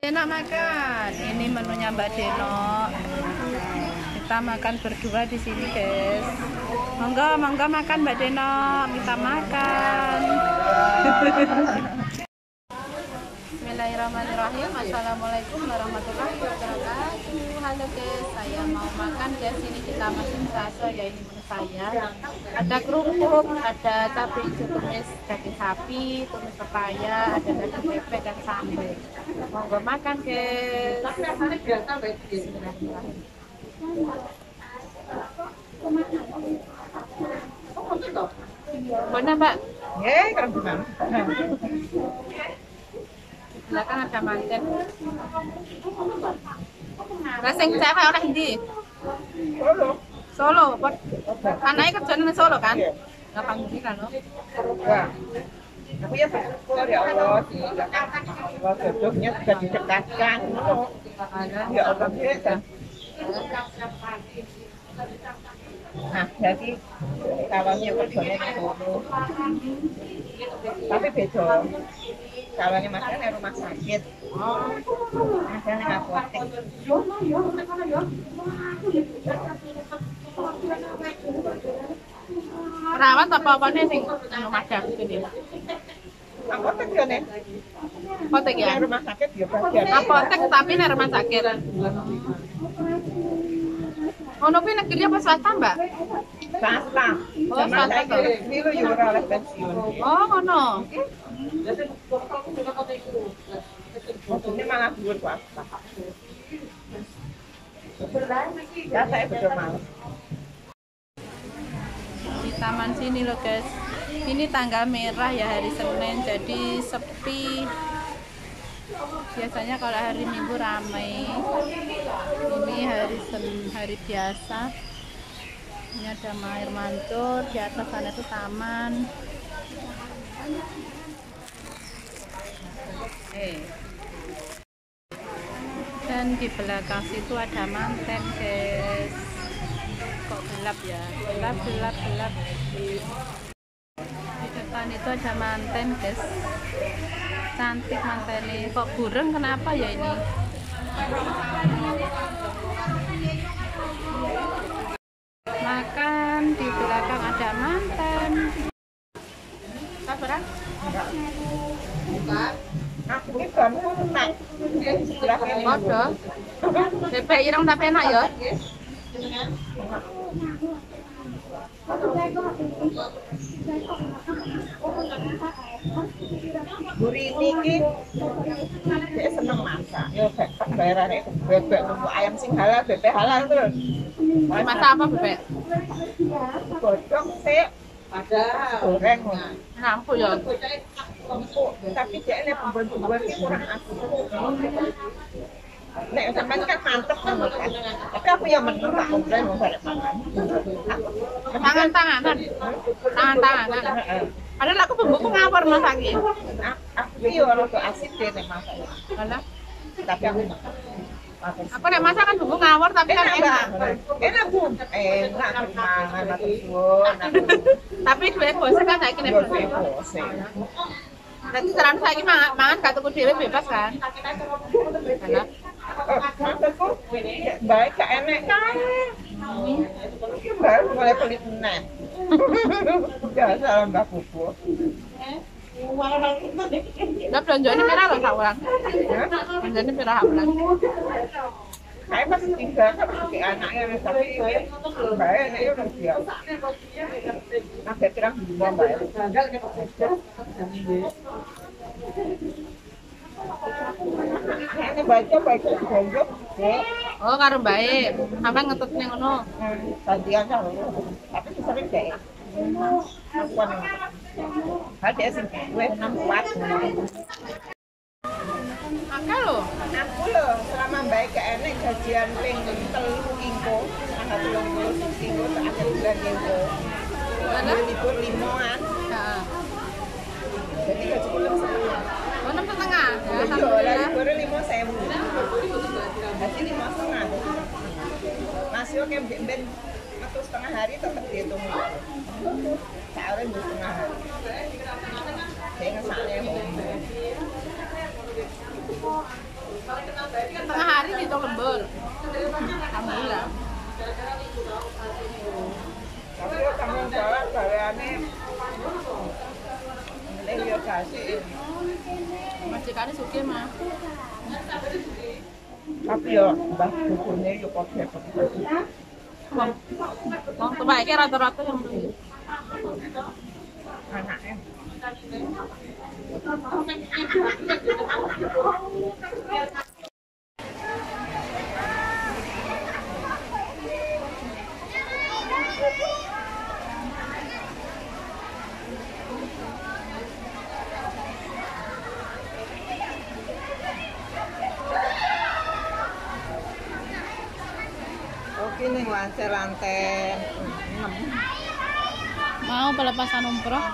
Enak makan. Ini menunya Mbak Deno. Kita makan berdua di sini, guys. Monggo, monggo makan Mbak Deno. Kita makan. Bismillahirrahmanirrahim. Assalamualaikum warahmatullahi wabarakatuh. Halo guys, saya mau makan guys. Ini kita makan saso ya ini menu saya. Ada kerupuk, ada cabai tumis daging sapi, tumis pepaya, ada daging bebek dan sambal. Monggo makan guys. Bismillahirrahmanirrahim. Mana Mbak? Ya, kan gimana? Belakang ada manten. Rasing cewek oleh di Solo. Solo. Pot- Anaknya kerja di Solo kan? Iya. Gampang gila loh. Wah. Aku ya bersyukur ya Allah Allah jodohnya sudah didekatkan. Ya Allah bisa. Nah, jadi kawannya kerjanya Solo. Tapi beda. Kawannya Mas kan di rumah sakit. Mas yang apotek. Perawat apa apa nih sing anu madak gini? Apotek ya nih. Apotek ya? Rumah sakit ya bagian. Apotek tapi nih rumah sakit. Ono kuwi negeri apa swasta, Mbak? Swasta. Oh, swasta. saya dulu ya ora oleh pensiun. Oh, ngono. Maksudnya malah dulu swasta. Ya saya betul malas. Di taman sini loh, guys. Ini tanggal merah ya hari Senin, jadi sepi. Biasanya kalau hari Minggu ramai. Ini hari Sen hari biasa. Ini ada air mancur, di atas sana itu taman. Dan di belakang situ ada manten, guys. Kok gelap ya? Gelap, gelap, gelap. Di depan itu ada manten, guys. Cantik mantennya. Kok burung kenapa ya ini? Makan di belakang ada manten. Kabaran? Aku ini kamu nak. Sebelah kene. Podo. Bebek ireng tapi enak ya. Guri ini dia seneng masak. Ya kan bayarannya bebek nunggu ayam sing halal, bebek halal terus. Masak apa bebek? Godok sih. Ada. Goreng. Nampu ya. empuk tapi dia ini pembuat-pembuat yang kurang asli. Nek sampean kan mantep kan. Tapi aku yang meneng tak komplain mau balik makan. Tangan-tanganan. Tangan-tanganan. Padahal aku bumbuku ngawur masaknya. Aku aku yo ora tuh asid deh nek masak. Alah. Tapi aku makan. Makan. Aku nek masak kan bumbu ngawur tapi kan Enak enak. Enak bu. Enak mangan atau suwun. Tapi gue bosan kan saiki nek sih. Nanti jalan saiki mangan mangan gak tuku dhewe bebas kan. Alah. Baik gak enak kae. Iki baru mulai pelit meneh. Ya salah Mbak Pupu. Lah belanjane pira lho sak wulan? Belanjane pira sak wulan? Saya pas tinggal kan sebagai anaknya tapi baik nek yo dia. Nah, kira gimana mbak? Ini baca baca ya. Oh karo baik. Sampai ngetut ning ngono. Gantian kan, tapi sering deh. Aku kan, ada sih, gue. Akeh lho. Aku loh, selama baik gak enak gajian ping telu ingko, tanggal telung puluh ingko, akhir bulan ingko. Mana? libur limoan, Heeh. jadi gaji belum setengah. Oh, enam setengah. Ya, Iya, lah alhamdulillah. libur lima sewu. Lima setengah. Masih oke ben setengah hari tetap dihitung. Seorang dua setengah hari. Saya ngesaknya Setengah hari gitu lembur. Alhamdulillah. Tapi yo tanggung jawab gaweane Ini yo kasih. Majikannya suki mah. Tapi yo mbah dukunnya yo kok hebat. Wong, wong terbaiknya rata-rata yang beli. Anaknya. sing lantai-lantai Mau pelepasan umroh?